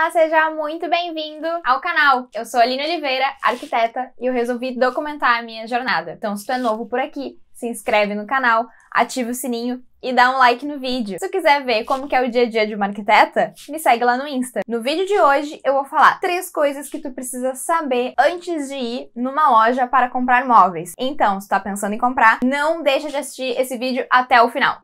Olá, seja muito bem-vindo ao canal. Eu sou a Aline Oliveira, arquiteta, e eu resolvi documentar a minha jornada. Então, se tu é novo por aqui, se inscreve no canal, ativa o sininho e dá um like no vídeo. Se tu quiser ver como que é o dia a dia de uma arquiteta, me segue lá no Insta. No vídeo de hoje eu vou falar três coisas que tu precisa saber antes de ir numa loja para comprar móveis. Então, se tá pensando em comprar, não deixa de assistir esse vídeo até o final.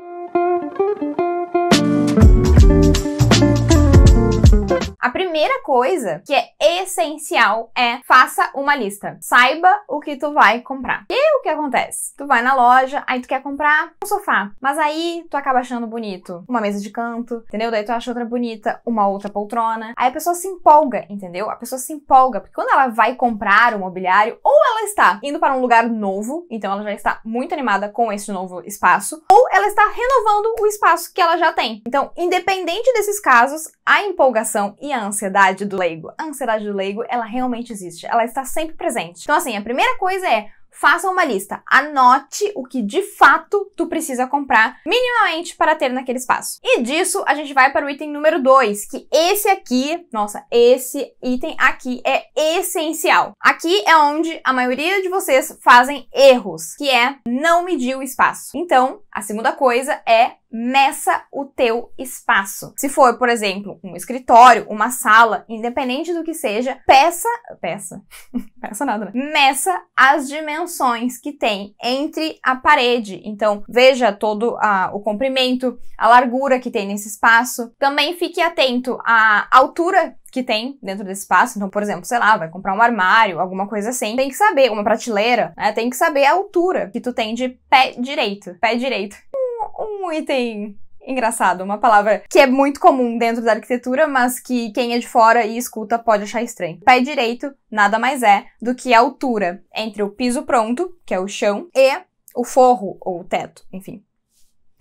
A primeira coisa que é essencial é faça uma lista. Saiba o que tu vai comprar. E o que acontece? Tu vai na loja, aí tu quer comprar um sofá, mas aí tu acaba achando bonito uma mesa de canto, entendeu? Daí tu acha outra bonita, uma outra poltrona. Aí a pessoa se empolga, entendeu? A pessoa se empolga, porque quando ela vai comprar o mobiliário, ou ela está indo para um lugar novo, então ela já está muito animada com esse novo espaço, ou ela está renovando o espaço que ela já tem. Então, independente desses casos, a empolgação e a ansiedade do leigo? A ansiedade do leigo, ela realmente existe. Ela está sempre presente. Então, assim, a primeira coisa é faça uma lista. Anote o que de fato tu precisa comprar minimamente para ter naquele espaço. E disso a gente vai para o item número 2, que esse aqui, nossa, esse item aqui é essencial. Aqui é onde a maioria de vocês fazem erros, que é não medir o espaço. Então, a segunda coisa é meça o teu espaço. Se for, por exemplo, um escritório, uma sala, independente do que seja, peça, peça, peça nada, né? Meça as dimensões que tem entre a parede. Então, veja todo a, o comprimento, a largura que tem nesse espaço. Também fique atento à altura que tem dentro desse espaço. Então, por exemplo, sei lá, vai comprar um armário, alguma coisa assim. Tem que saber, uma prateleira, né? Tem que saber a altura que tu tem de pé direito. Pé direito um item engraçado, uma palavra que é muito comum dentro da arquitetura, mas que quem é de fora e escuta pode achar estranho. Pé direito nada mais é do que a altura entre o piso pronto, que é o chão, e o forro ou o teto, enfim.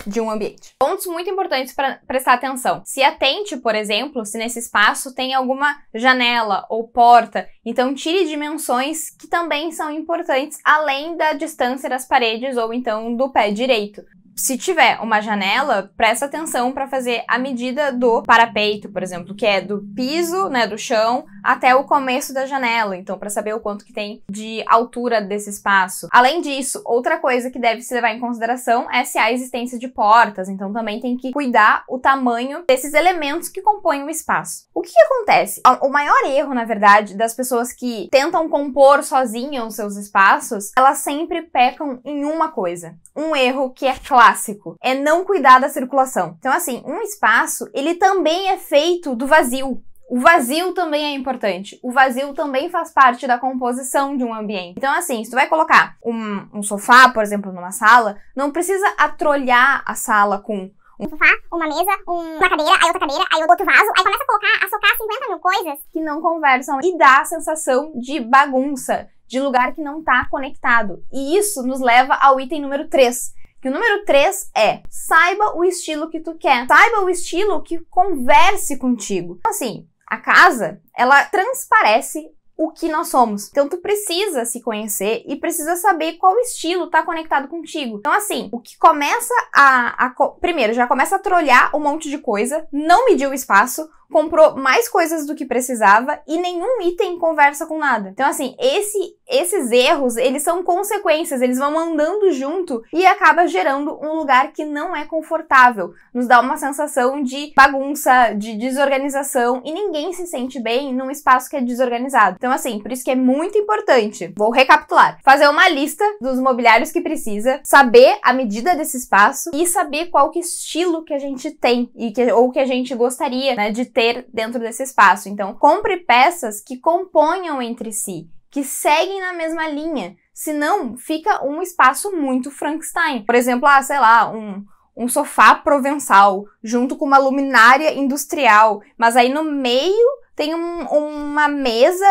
De um ambiente. Pontos muito importantes para prestar atenção. Se atente, por exemplo, se nesse espaço tem alguma janela ou porta, então tire dimensões que também são importantes, além da distância das paredes ou então do pé direito se tiver uma janela, presta atenção para fazer a medida do parapeito, por exemplo, que é do piso, né, do chão, até o começo da janela. Então, para saber o quanto que tem de altura desse espaço. Além disso, outra coisa que deve se levar em consideração é se há existência de portas. Então, também tem que cuidar o tamanho desses elementos que compõem o espaço. O que, que acontece? O maior erro, na verdade, das pessoas que tentam compor sozinhas os seus espaços, elas sempre pecam em uma coisa. Um erro que é claro clássico é não cuidar da circulação. Então, assim, um espaço, ele também é feito do vazio. O vazio também é importante. O vazio também faz parte da composição de um ambiente. Então, assim, se tu vai colocar um, um sofá, por exemplo, numa sala, não precisa atrolhar a sala com um sofá, uma mesa, uma cadeira, aí outra cadeira, aí outro vaso, aí começa a colocar, a socar 50 mil coisas que não conversam e dá a sensação de bagunça, de lugar que não está conectado. E isso nos leva ao item número 3, o número 3 é saiba o estilo que tu quer. Saiba o estilo que converse contigo. Então, assim, a casa, ela transparece o que nós somos. Então tu precisa se conhecer e precisa saber qual estilo tá conectado contigo. Então assim, o que começa a, a primeiro já começa a trolhar um monte de coisa, não mediu o espaço, comprou mais coisas do que precisava e nenhum item conversa com nada. Então, assim, esse, esses erros, eles são consequências, eles vão andando junto e acaba gerando um lugar que não é confortável. Nos dá uma sensação de bagunça, de desorganização e ninguém se sente bem num espaço que é desorganizado. Então, assim, por isso que é muito importante, vou recapitular, fazer uma lista dos mobiliários que precisa, saber a medida desse espaço e saber qual que estilo que a gente tem e que, ou que a gente gostaria, né, de ter dentro desse espaço. Então, compre peças que componham entre si, que seguem na mesma linha. Senão, fica um espaço muito Frankenstein. Por exemplo, ah, sei lá, um, um sofá provençal junto com uma luminária industrial, mas aí no meio tem um, uma mesa,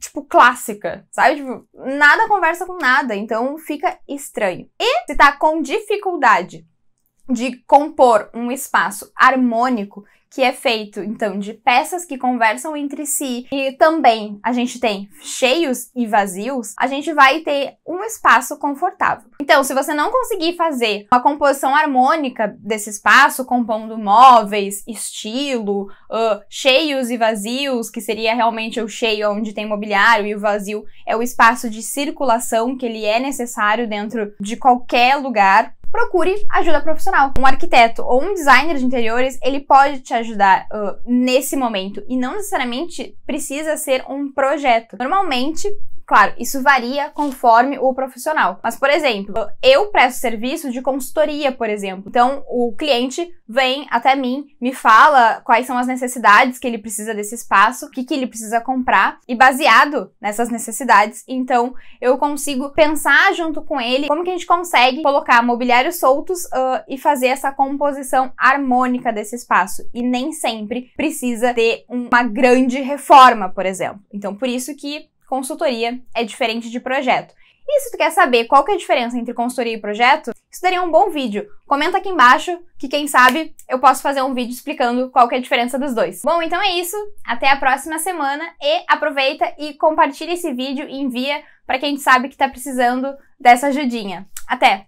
tipo, clássica, sabe? Tipo, nada conversa com nada, então fica estranho. E se tá com dificuldade de compor um espaço harmônico que é feito então de peças que conversam entre si e também a gente tem cheios e vazios, a gente vai ter um espaço confortável. Então, se você não conseguir fazer uma composição harmônica desse espaço, compondo móveis, estilo, uh, cheios e vazios, que seria realmente o cheio onde tem mobiliário e o vazio é o espaço de circulação que ele é necessário dentro de qualquer lugar, procure ajuda profissional. Um arquiteto ou um designer de interiores, ele pode te ajudar uh, nesse momento e não necessariamente precisa ser um projeto. Normalmente, Claro, isso varia conforme o profissional. Mas, por exemplo, eu presto serviço de consultoria, por exemplo. Então, o cliente vem até mim, me fala quais são as necessidades que ele precisa desse espaço, o que, que ele precisa comprar, e baseado nessas necessidades, então eu consigo pensar junto com ele como que a gente consegue colocar mobiliários soltos uh, e fazer essa composição harmônica desse espaço. E nem sempre precisa ter uma grande reforma, por exemplo. Então, por isso que consultoria é diferente de projeto. E se tu quer saber qual que é a diferença entre consultoria e projeto, isso daria um bom vídeo. Comenta aqui embaixo que quem sabe eu posso fazer um vídeo explicando qual que é a diferença dos dois. Bom, então é isso. Até a próxima semana e aproveita e compartilha esse vídeo e envia para quem sabe que está precisando dessa ajudinha. Até!